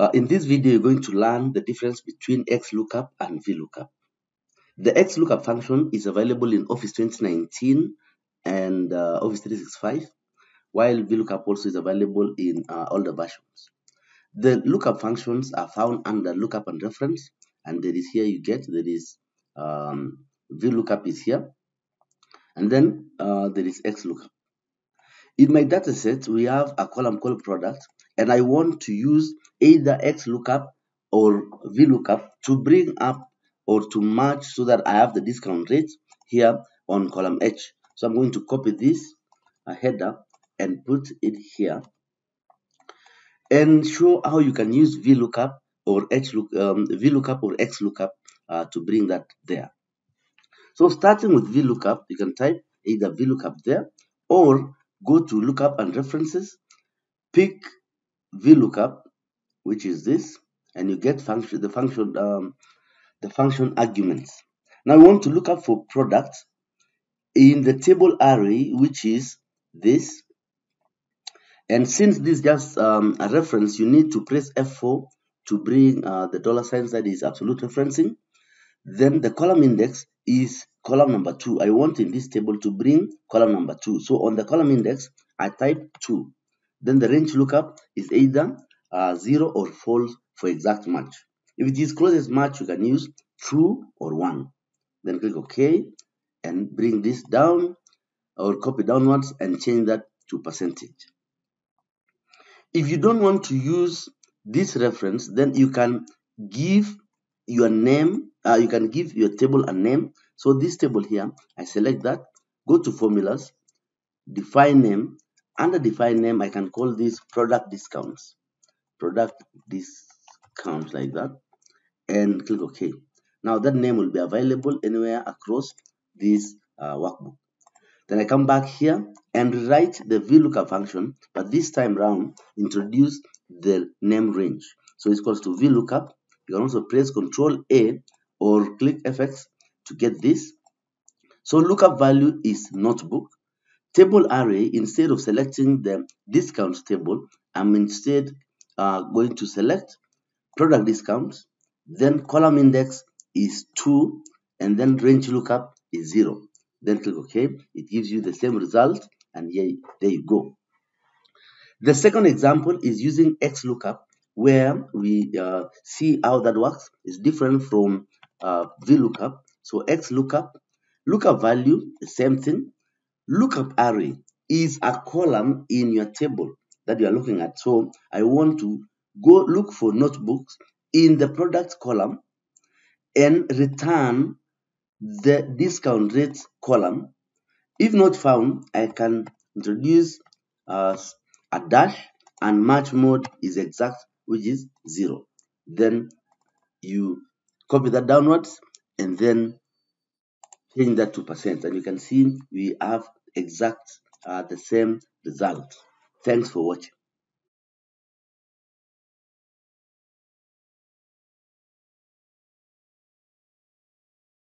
Uh, in this video, you're going to learn the difference between XLOOKUP and VLOOKUP. The XLOOKUP function is available in Office 2019 and uh, Office 365, while VLOOKUP also is available in uh, older versions. The lookup functions are found under lookup and reference, and there is here you get there is um, VLOOKUP is here, and then uh, there is XLOOKUP. In my data set, we have a column called product, and I want to use either XLOOKUP or VLOOKUP to bring up or to match so that I have the discount rate here on column H. So I'm going to copy this header and put it here and show how you can use VLOOKUP or HLOOK, um, VLOOKUP or XLOOKUP uh, to bring that there. So starting with VLOOKUP, you can type either VLOOKUP there or go to lookup and references, pick VLOOKUP, which is this, and you get function the function um, the function arguments. Now we want to look up for products in the table array, which is this. And since this is just um, a reference, you need to press F4 to bring uh, the dollar signs that is absolute referencing. Then the column index is column number two. I want in this table to bring column number two. So on the column index, I type two. Then the range lookup is either uh, zero or false for exact match. If it is closest match, you can use true or one. Then click OK and bring this down or copy downwards and change that to percentage. If you don't want to use this reference, then you can give your name, uh, you can give your table a name. So this table here, I select that, go to formulas, define name. Under define name, I can call this product discounts. Product discounts like that and click OK. Now that name will be available anywhere across this uh, workbook. Then I come back here and rewrite the VLOOKUP function, but this time round introduce the name range. So it's equals to VLOOKUP. You can also press Control A or click FX to get this. So lookup value is notebook. Table array, instead of selecting the discount table, I'm instead uh, going to select product discounts then column index is 2 and then range lookup is 0 then click ok. It gives you the same result and here there you go. The second example is using xlookup where we uh, see how that works. It's different from uh, vlookup so xlookup lookup value the same thing lookup array is a column in your table that you are looking at so i want to go look for notebooks in the product column and return the discount rate column. If not found, I can introduce uh, a dash and match mode is exact, which is zero. Then you copy that downwards and then change that to percent. And you can see we have exact uh, the same result. Thanks for watching.